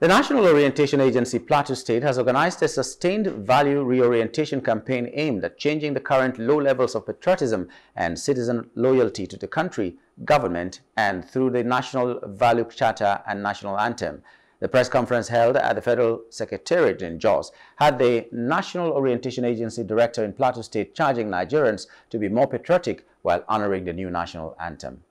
The National Orientation Agency Plateau State has organized a sustained value reorientation campaign aimed at changing the current low levels of patriotism and citizen loyalty to the country, government, and through the National Value Charter and National Anthem. The press conference held at the Federal Secretariat in Jos had the National Orientation Agency Director in Plateau State charging Nigerians to be more patriotic while honoring the new national anthem.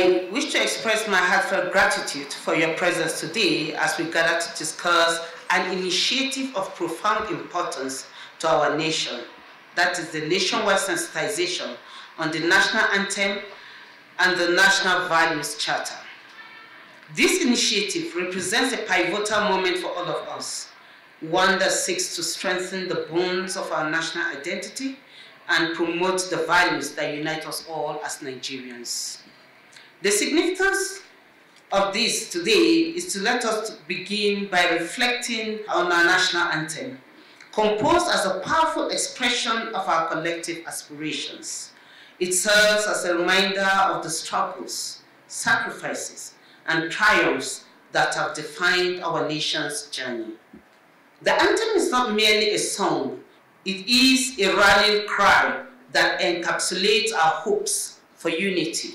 I wish to express my heartfelt gratitude for your presence today as we gather to discuss an initiative of profound importance to our nation. That is the nationwide sensitization on the national anthem and the national values charter. This initiative represents a pivotal moment for all of us, one that seeks to strengthen the bonds of our national identity and promote the values that unite us all as Nigerians. The significance of this today is to let us begin by reflecting on our national anthem, composed as a powerful expression of our collective aspirations. It serves as a reminder of the struggles, sacrifices, and triumphs that have defined our nation's journey. The anthem is not merely a song, it is a rallying cry that encapsulates our hopes for unity.